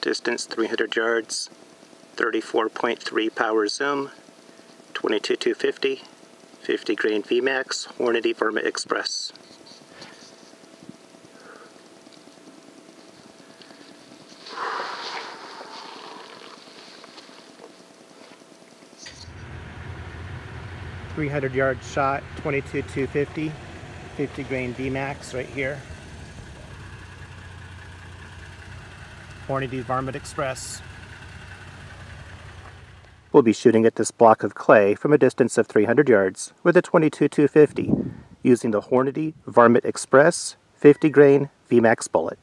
Distance 300 yards, 34.3 power zoom, 22250, 50 grain VMAX, Hornady Varmint Express. Three hundred yard shot, 22 250, 50 grain VMAX right here. Hornady Varmint Express. We'll be shooting at this block of clay from a distance of 300 yards with a 22-250 using the Hornady Varmint Express 50 grain VMAX bullet.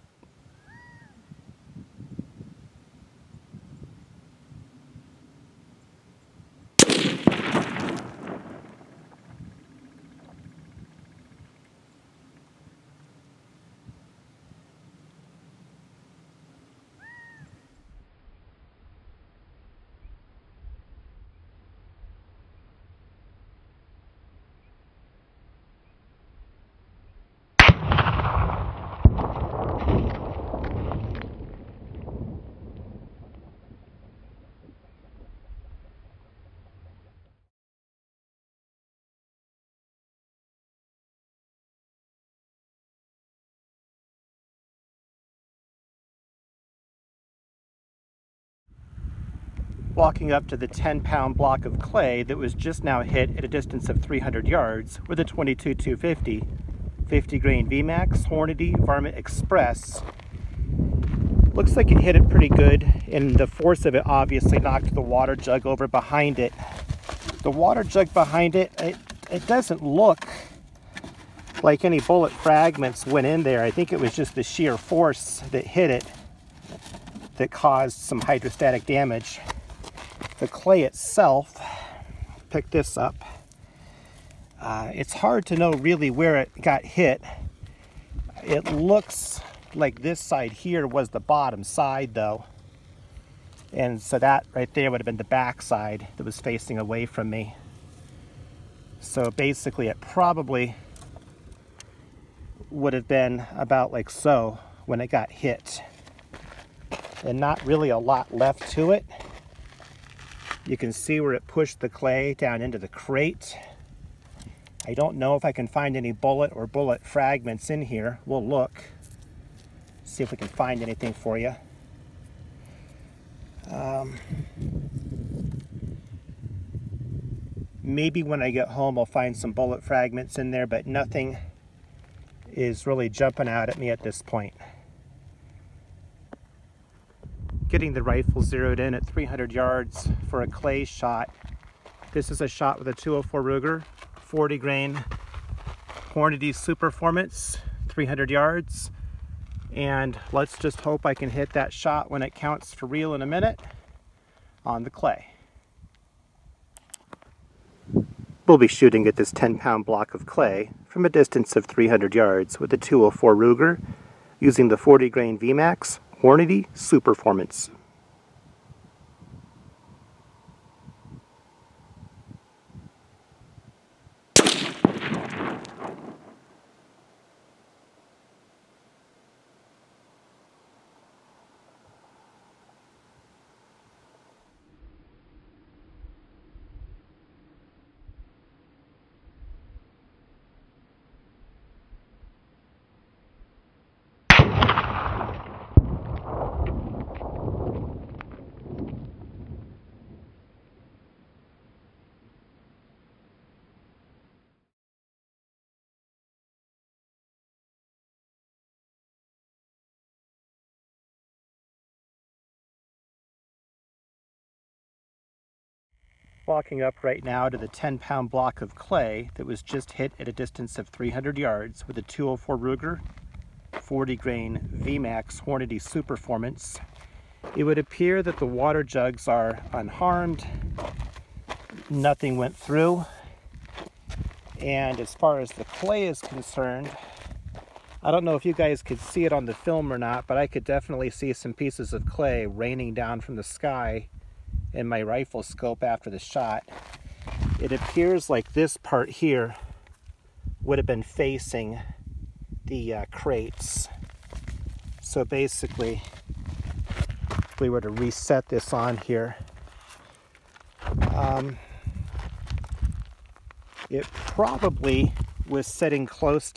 Walking up to the 10 pound block of clay that was just now hit at a distance of 300 yards with a 22 250 50 grain VMAX Hornady Varmint Express. Looks like it hit it pretty good and the force of it obviously knocked the water jug over behind it. The water jug behind it, it, it doesn't look like any bullet fragments went in there. I think it was just the sheer force that hit it that caused some hydrostatic damage the clay itself, pick this up, uh, it's hard to know really where it got hit. It looks like this side here was the bottom side though. And so that right there would have been the back side that was facing away from me. So basically it probably would have been about like so when it got hit. And not really a lot left to it. You can see where it pushed the clay down into the crate. I don't know if I can find any bullet or bullet fragments in here. We'll look, see if we can find anything for you. Um, maybe when I get home I'll find some bullet fragments in there, but nothing is really jumping out at me at this point getting the rifle zeroed in at 300 yards for a clay shot. This is a shot with a 204 Ruger, 40 grain Hornady Superformance, 300 yards. And let's just hope I can hit that shot when it counts for real in a minute on the clay. We'll be shooting at this 10 pound block of clay from a distance of 300 yards with a 204 Ruger using the 40 grain VMAX Hornady Superformance. Walking up right now to the 10 pound block of clay that was just hit at a distance of 300 yards with a 204 Ruger 40 grain VMAX Hornady Superformance. It would appear that the water jugs are unharmed. Nothing went through. And as far as the clay is concerned, I don't know if you guys could see it on the film or not, but I could definitely see some pieces of clay raining down from the sky in my rifle scope after the shot, it appears like this part here would have been facing the uh, crates. So basically, if we were to reset this on here, um, it probably was sitting close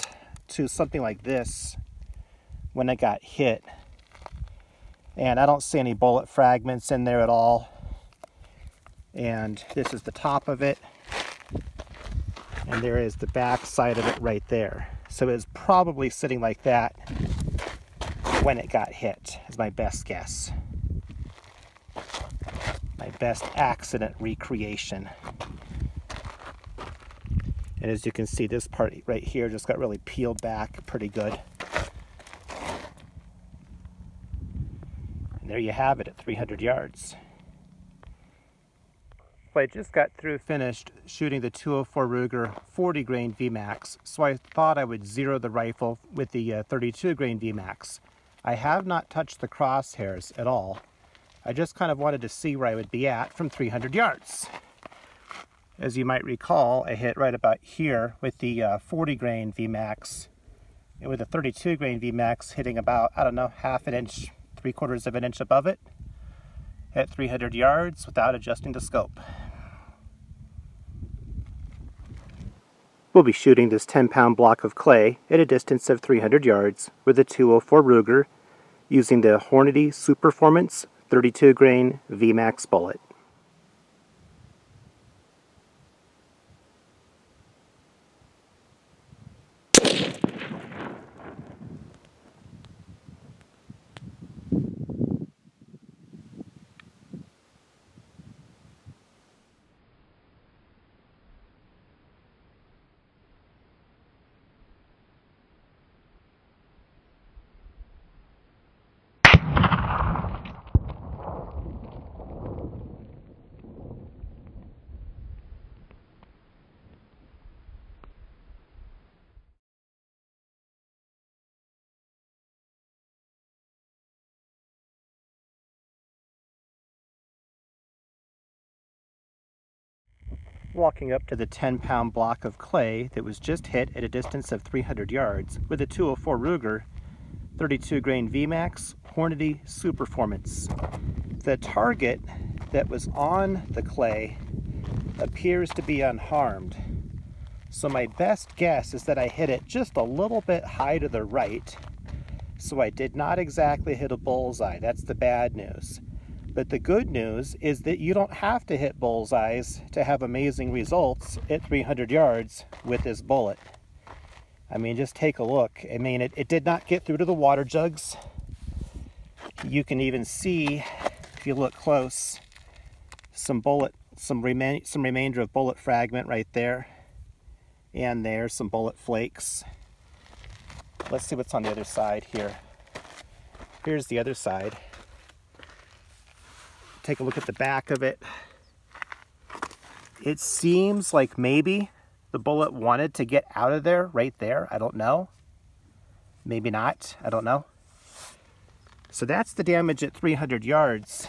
to something like this when it got hit. And I don't see any bullet fragments in there at all. And this is the top of it. And there is the back side of it right there. So it was probably sitting like that when it got hit, is my best guess. My best accident recreation. And as you can see, this part right here just got really peeled back pretty good. And there you have it at 300 yards. I just got through finished shooting the 204 Ruger 40 grain VMAX, so I thought I would zero the rifle with the uh, 32 grain VMAX. I have not touched the crosshairs at all. I just kind of wanted to see where I would be at from 300 yards. As you might recall, I hit right about here with the uh, 40 grain VMAX and with the 32 grain VMAX hitting about, I don't know, half an inch, three quarters of an inch above it at 300 yards without adjusting the scope. We'll be shooting this 10 pound block of clay at a distance of 300 yards with a 204 Ruger using the Hornady Superformance 32 grain VMAX bullet. Walking up to the 10 pound block of clay that was just hit at a distance of 300 yards with a 204 Ruger 32 grain VMAX Hornady Superformance. The target that was on the clay appears to be unharmed. So my best guess is that I hit it just a little bit high to the right. So I did not exactly hit a bullseye. That's the bad news. But the good news is that you don't have to hit bullseyes to have amazing results at 300 yards with this bullet. I mean, just take a look. I mean, it, it did not get through to the water jugs. You can even see, if you look close, some bullet, some, remain, some remainder of bullet fragment right there. And there's some bullet flakes. Let's see what's on the other side here. Here's the other side take a look at the back of it. It seems like maybe the bullet wanted to get out of there right there. I don't know. Maybe not. I don't know. So that's the damage at 300 yards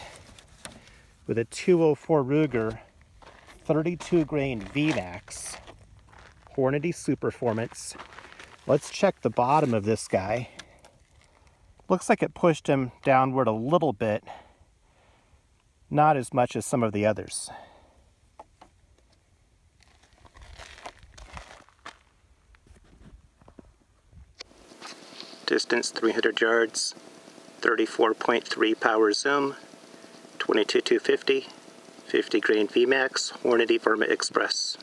with a 204 Ruger 32 grain VMAX Hornady Superformance. Let's check the bottom of this guy. Looks like it pushed him downward a little bit not as much as some of the others. Distance 300 yards, 34.3 power zoom, 22250, 50 grain VMAX, Hornady Varmint Express.